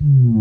Hmm.